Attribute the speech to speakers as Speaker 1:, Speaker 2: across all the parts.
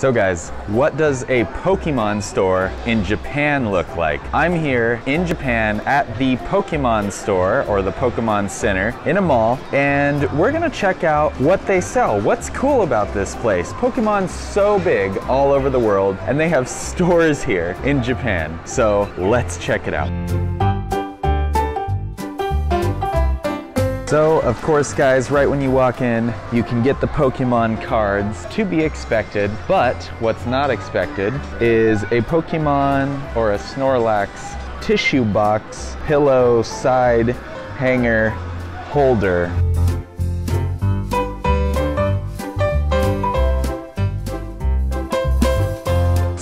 Speaker 1: So guys, what does a Pokemon store in Japan look like? I'm here in Japan at the Pokemon store or the Pokemon Center in a mall and we're gonna check out what they sell. What's cool about this place? Pokemon's so big all over the world and they have stores here in Japan. So let's check it out. So, of course, guys, right when you walk in, you can get the Pokemon cards to be expected, but what's not expected is a Pokemon or a Snorlax tissue box, pillow, side, hanger, holder.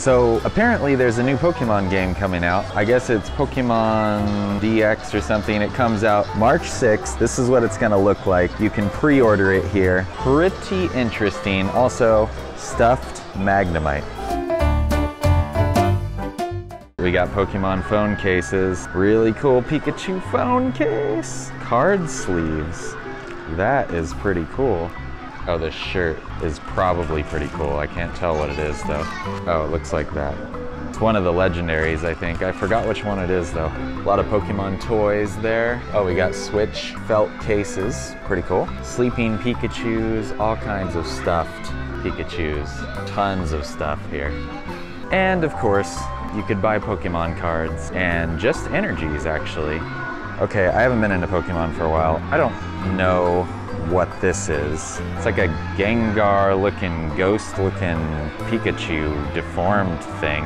Speaker 1: So apparently there's a new Pokemon game coming out. I guess it's Pokemon DX or something. It comes out March 6th. This is what it's gonna look like. You can pre-order it here. Pretty interesting. Also, stuffed Magnemite. We got Pokemon phone cases. Really cool Pikachu phone case. Card sleeves. That is pretty cool. Oh, this shirt is probably pretty cool. I can't tell what it is though. Oh, it looks like that. It's one of the legendaries, I think. I forgot which one it is though. A lot of Pokemon toys there. Oh, we got Switch felt cases. Pretty cool. Sleeping Pikachus, all kinds of stuffed Pikachus. Tons of stuff here. And of course, you could buy Pokemon cards and just energies actually. Okay, I haven't been into Pokemon for a while. I don't know what this is. It's like a Gengar looking, ghost looking Pikachu deformed thing.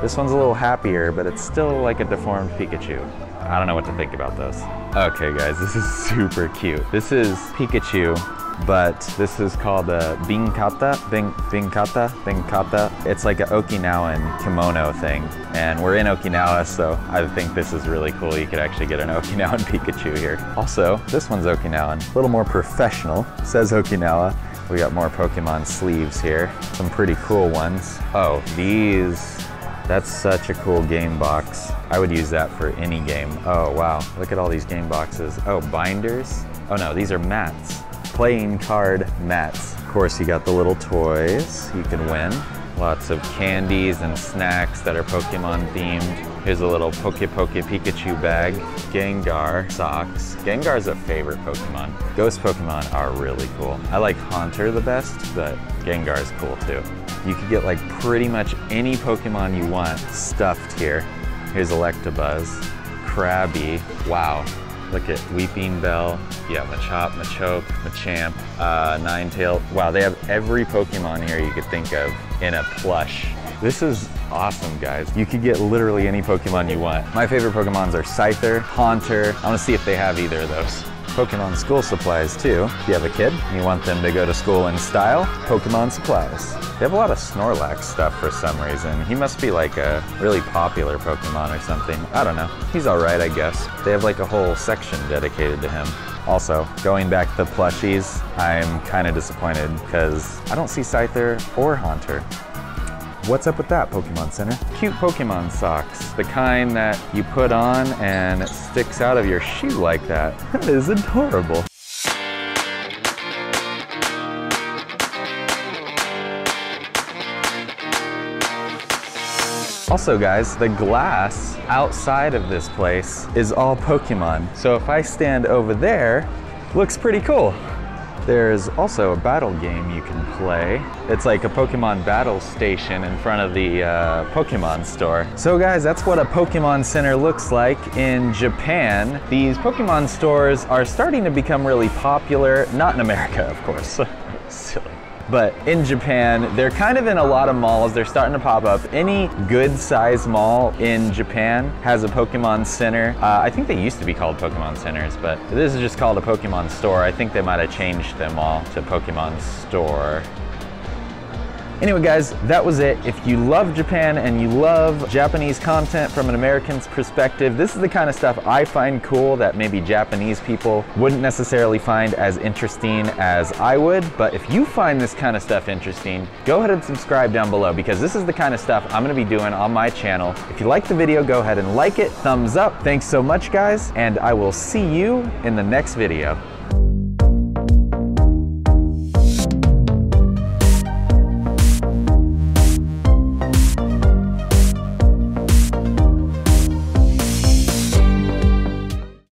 Speaker 1: This one's a little happier, but it's still like a deformed Pikachu. I don't know what to think about those. Okay guys, this is super cute. This is Pikachu but this is called a Binkata, Binkata, Binkata. It's like an Okinawan kimono thing. And we're in Okinawa, so I think this is really cool. You could actually get an Okinawan Pikachu here. Also, this one's Okinawan, a little more professional, says Okinawa. We got more Pokemon sleeves here, some pretty cool ones. Oh, these, that's such a cool game box. I would use that for any game. Oh, wow, look at all these game boxes. Oh, binders? Oh no, these are mats playing card mats. Of course, you got the little toys you can win. Lots of candies and snacks that are Pokemon themed. Here's a little Poke Poke Pikachu bag. Gengar socks. Gengar's a favorite Pokemon. Ghost Pokemon are really cool. I like Haunter the best, but Gengar's cool too. You could get like pretty much any Pokemon you want stuffed here. Here's Electabuzz, Krabby. Wow, Look at Weepinbell. yeah, Machop, Machoke, Machamp, uh, Ninetale. Wow, they have every Pokemon here you could think of in a plush. This is awesome, guys. You could get literally any Pokemon you want. My favorite Pokemons are Scyther, Haunter. I wanna see if they have either of those. Pokemon school supplies too. If you have a kid and you want them to go to school in style, Pokemon supplies. They have a lot of Snorlax stuff for some reason. He must be like a really popular Pokemon or something. I don't know. He's alright, I guess. They have like a whole section dedicated to him. Also, going back to the plushies, I'm kind of disappointed because I don't see Scyther or Haunter. What's up with that, Pokemon Center? Cute Pokemon socks. The kind that you put on and it sticks out of your shoe like that. That is adorable. Also guys, the glass outside of this place is all Pokemon. So if I stand over there, looks pretty cool. There's also a battle game you can play. It's like a Pokemon battle station in front of the uh, Pokemon store. So guys, that's what a Pokemon Center looks like in Japan. These Pokemon stores are starting to become really popular, not in America, of course. Silly. But in Japan, they're kind of in a lot of malls. They're starting to pop up. Any good sized mall in Japan has a Pokemon Center. Uh, I think they used to be called Pokemon Centers, but this is just called a Pokemon Store. I think they might have changed them all to Pokemon Store. Anyway guys, that was it. If you love Japan and you love Japanese content from an American's perspective, this is the kind of stuff I find cool that maybe Japanese people wouldn't necessarily find as interesting as I would. But if you find this kind of stuff interesting, go ahead and subscribe down below because this is the kind of stuff I'm gonna be doing on my channel. If you like the video, go ahead and like it, thumbs up. Thanks so much guys, and I will see you in the next video.